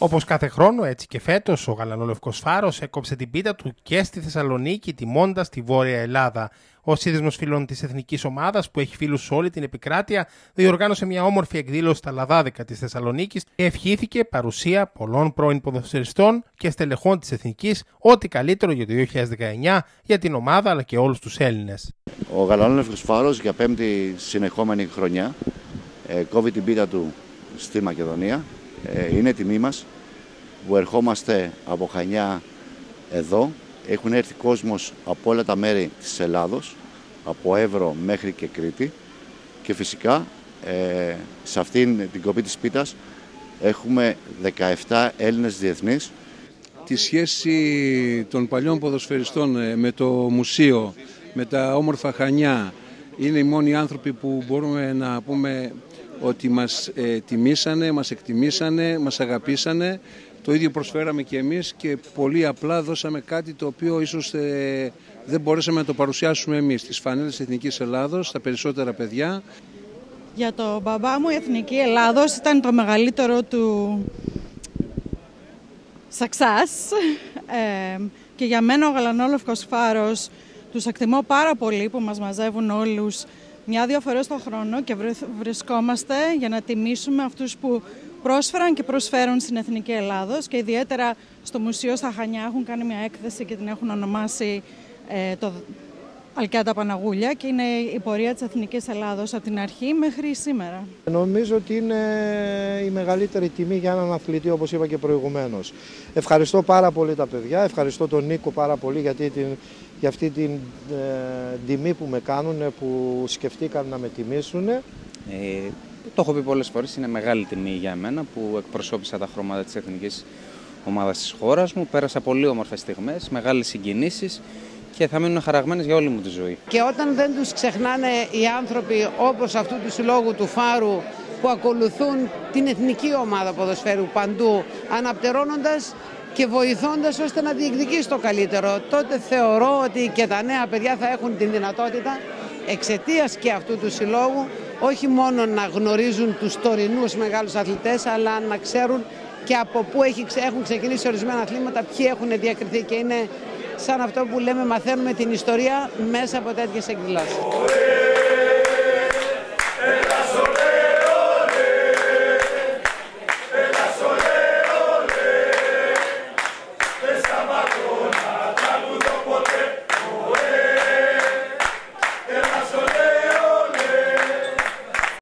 Όπως κάθε χρόνο, έτσι και φέτος, ο Γαλανόλευκος Φάρος έκοψε την πίτα του και στη Θεσσαλονίκη, τιμώντας τη Βόρεια Ελλάδα. Ο Σύνδεσμο Φίλων της Εθνικής Ομάδας, που έχει φίλους σε όλη την επικράτεια, διοργάνωσε μια όμορφη εκδήλωση στα Λαδάδικα της Θεσσαλονίκης και ευχήθηκε παρουσία πολλών πρώην ποδοσφαιριστών και στελεχών της Εθνικής ό,τι καλύτερο για το 2019 για την ομάδα αλλά και όλους τους Έλληνες. Ο Γαλανόλευκος Φάρος για πέμπτη συνεχόμενη χρονιά ε, κόβει την πίτα του στη Μακεδονία ε, είναι τιμή μας που ερχόμαστε από Χανιά εδώ. Έχουν έρθει κόσμος από όλα τα μέρη της Ελλάδος, από Εύρο μέχρι και Κρήτη και φυσικά ε, σε αυτήν την κοπή της πίτας έχουμε 17 Έλληνες διεθνείς. Τη σχέση των παλιών ποδοσφαιριστών ε, με το μουσείο, με τα όμορφα Χανιά, είναι οι μόνοι άνθρωποι που μπορούμε να πούμε ότι μας ε, τιμήσανε, μας εκτιμήσανε, μας αγαπήσανε. Το ίδιο προσφέραμε και εμείς και πολύ απλά δώσαμε κάτι το οποίο ίσως ε, δεν μπορέσαμε να το παρουσιάσουμε εμείς. Τις φανέλες της Εθνικής Ελλάδος, τα περισσότερα παιδιά. Για το μπαμπά μου η Εθνική Ελλάδος ήταν το μεγαλύτερο του success ε, και για μένα ο Γαλανόλευκος Φάρος τους εκτιμώ πάρα πολύ που μας μαζεύουν όλους μια-δύο φορές το χρόνο και βρισκόμαστε για να τιμήσουμε αυτούς που πρόσφεραν και προσφέρουν στην Εθνική Ελλάδος και ιδιαίτερα στο Μουσείο στα Χανιά έχουν κάνει μια έκθεση και την έχουν ονομάσει ε, το Αλκιάτα Παναγούλια και είναι η πορεία της Εθνικής Ελλάδος από την αρχή μέχρι σήμερα. Νομίζω ότι είναι η μεγαλύτερη τιμή για έναν αθλητή όπως είπα και προηγουμένως. Ευχαριστώ πάρα πολύ τα παιδιά, ευχαριστώ τον Νίκο πάρα πολύ γιατί την, για αυτή την ε, τιμή που με κάνουν, που σκεφτήκαν να με τιμήσουν. Ε, το έχω πει πολλές φορές, είναι μεγάλη τιμή για μένα που εκπροσώπησα τα χρώματα της εθνικής ομάδας της χώρας μου. Πέρασα πολύ όμορφες στιγμές, μεγάλες συγκινήσεις και θα μείνουν χαραγμένες για όλη μου τη ζωή. Και όταν δεν τους ξεχνάνε οι άνθρωποι όπως αυτού του συλλόγου του Φάρου που ακολουθούν την εθνική ομάδα ποδοσφαίρου παντού αναπτερώνοντας και βοηθώντας ώστε να διεκδικήσει το καλύτερο. Τότε θεωρώ ότι και τα νέα παιδιά θα έχουν την δυνατότητα εξαιτίας και αυτού του συλλόγου όχι μόνο να γνωρίζουν τους τωρινούς μεγάλους αθλητές αλλά να ξέρουν και από πού έχουν ξεκινήσει ορισμένα αθλήματα, ποιοι έχουν διακριθεί και είναι σαν αυτό που λέμε μαθαίνουμε την ιστορία μέσα από τέτοιες εκδηλώσεις.